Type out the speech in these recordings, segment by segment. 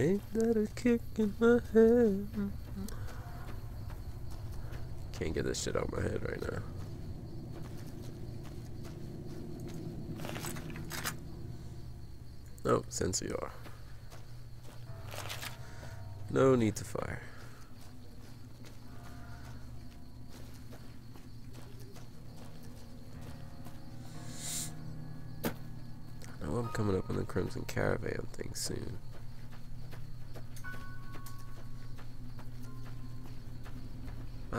Ain't that a kick in my head? Can't get this shit out of my head right now. Oh, since you are. No need to fire. I know I'm coming up on the Crimson Caravan thing soon.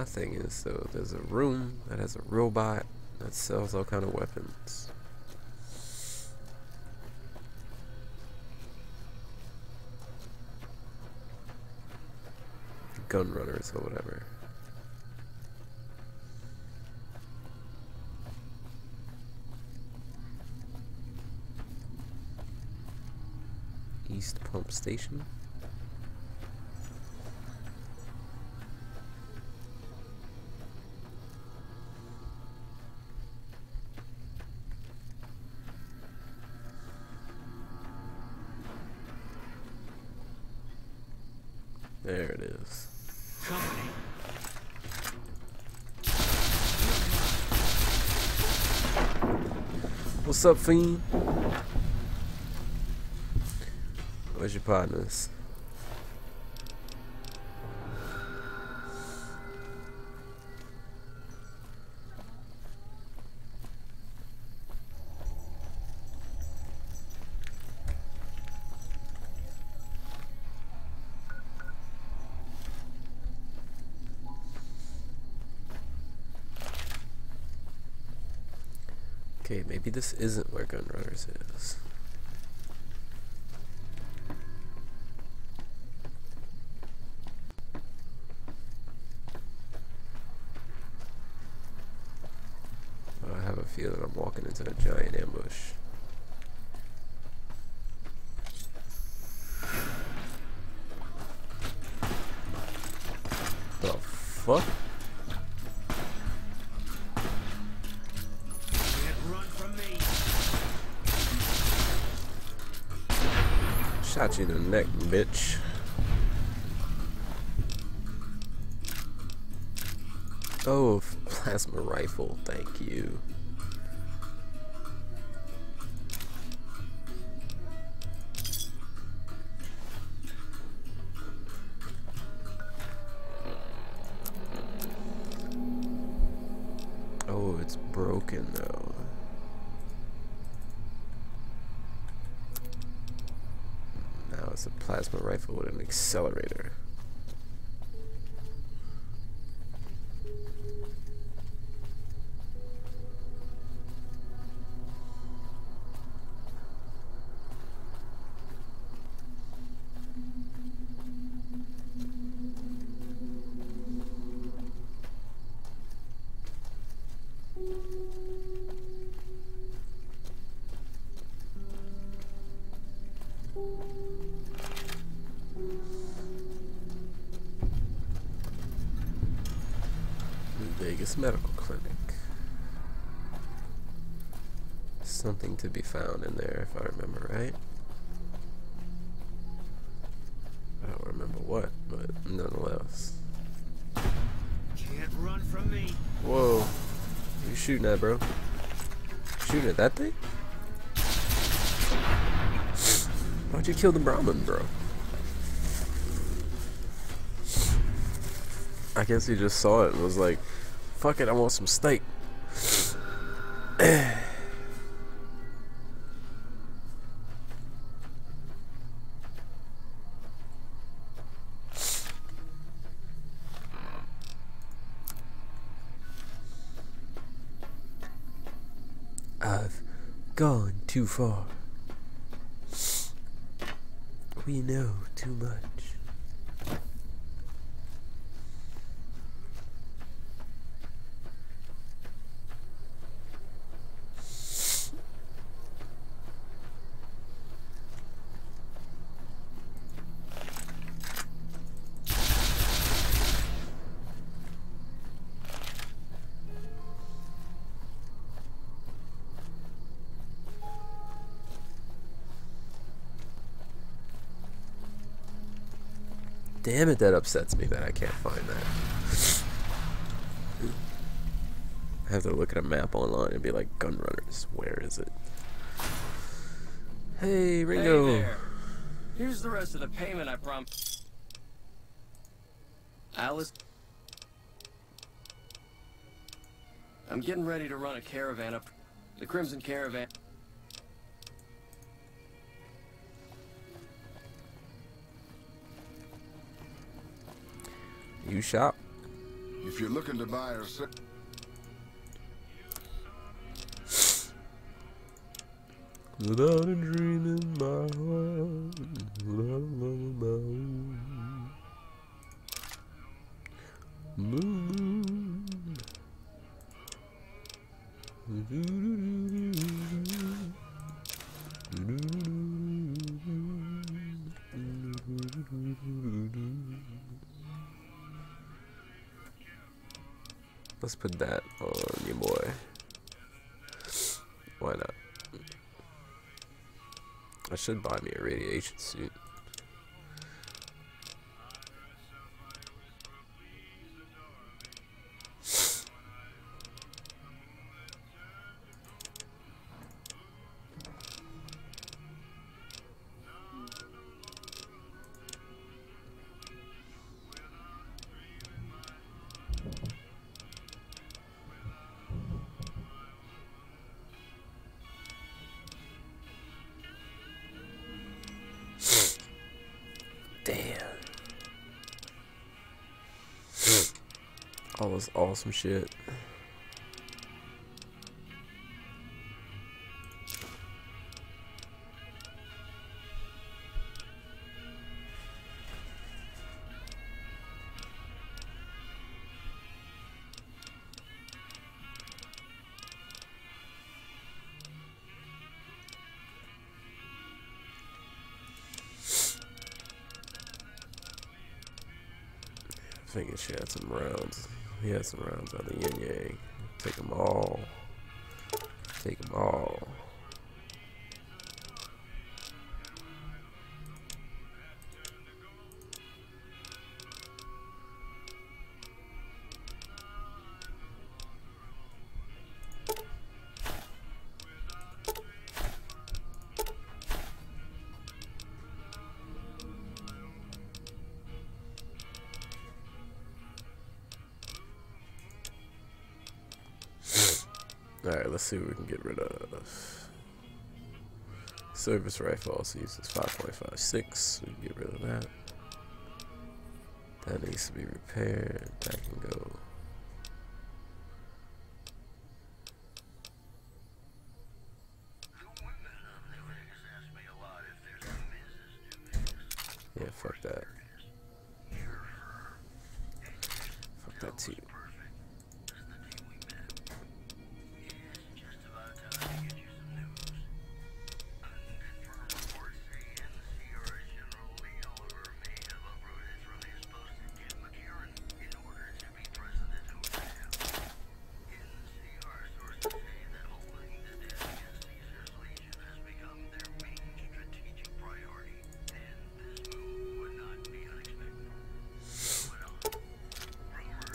My thing is, so there's a room that has a robot that sells all kind of weapons. Gun runners or whatever. East Pump Station. There it is. Company. What's up, Fiend? Where's your partners? Okay, maybe this isn't where Gunrunners is. I have a feeling I'm walking into a giant ambush. The fuck? In the neck, bitch. Oh, plasma rifle, thank you. Accelerator. Vegas Medical Clinic. Something to be found in there, if I remember right. I don't remember what, but nonetheless. Can't run from me. Whoa. You shooting at, bro? Shooting at that thing? Why'd you kill the Brahmin, bro? I guess he just saw it and was like, fuck it, I want some steak. I've gone too far. We know too much. Damn it, that upsets me that I can't find that. I have to look at a map online and be like, gun runners, where is it? Hey, Ringo. Hey there. Here's the rest of the payment I prom. Alice. I'm getting ready to run a caravan up the Crimson Caravan. You shop. If you're looking to buy or sell, Without a dream in my heart, without a lullaby. Moon. Let's put that on your boy. Why not? I should buy me a radiation suit. Damn. All this awesome shit. I think she had some rounds. He had some rounds on the yin yang. Take them all. Take them all. Let's see what we can get rid of. Service rifle also uses 5.56. We can get rid of that. That needs to be repaired. That can go. Yeah, fuck that. Fuck that too.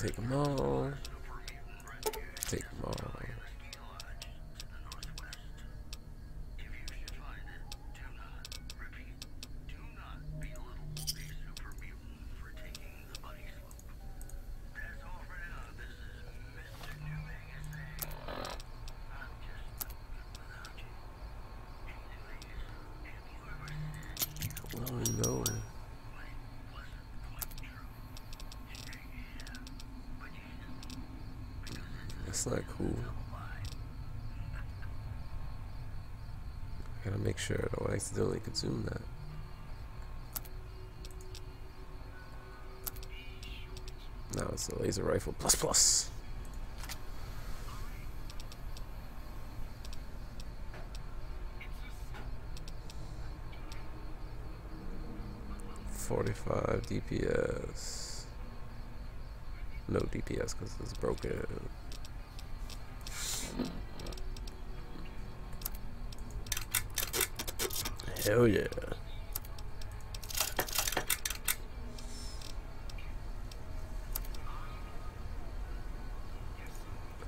Take them all. Take them all. Oh no. That's cool. I gotta make sure I don't accidentally consume that. Now it's a laser rifle plus plus. Forty-five DPS. No DPS because it's broken. Hell yeah.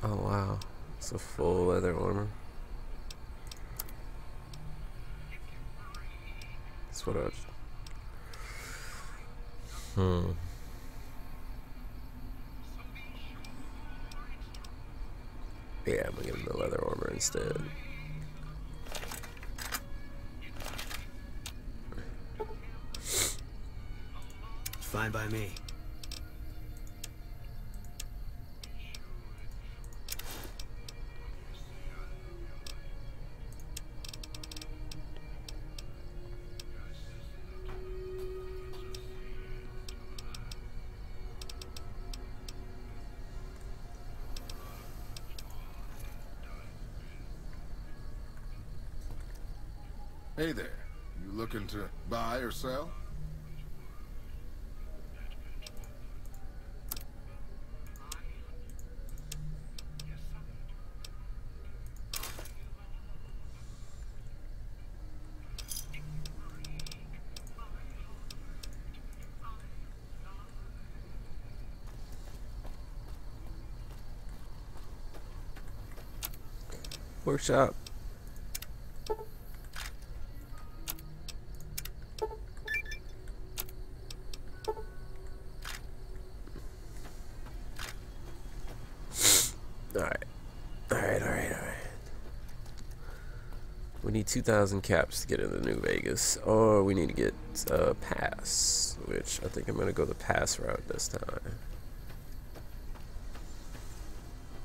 Oh wow, it's a full leather armor. That's what I. Hmm. Yeah, I'm gonna give him the leather armor instead. Fine by me. Hey there. You looking to buy or sell? Workshop. Alright. Alright, alright, alright. We need 2,000 caps to get into New Vegas. Or we need to get a pass, which I think I'm going to go the pass route this time.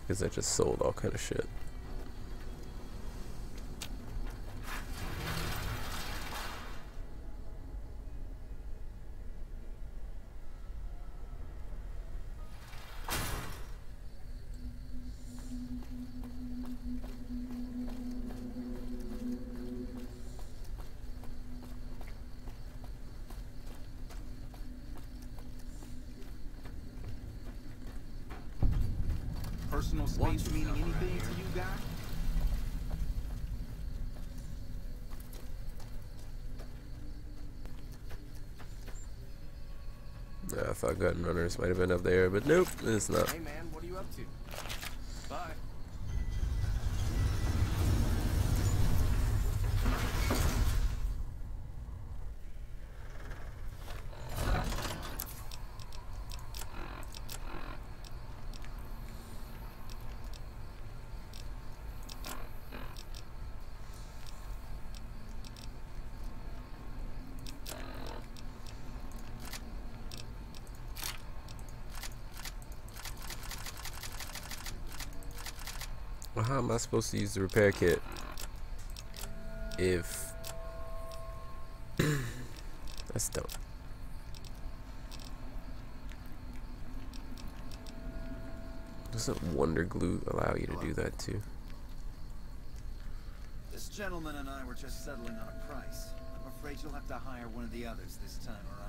Because I just sold all kind of shit. Personal space meaning anything to you guys? I thought Gun Runners might have been up there, but nope, it's not. Hey man, what are you up to? Bye. Well, how am I supposed to use the repair kit if that's dumb. Doesn't Wonder Glue allow you to do that too? This gentleman and I were just settling on a price. I'm afraid you'll have to hire one of the others this time around.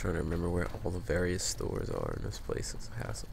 Trying to remember where all the various stores are in this place. It's a hassle.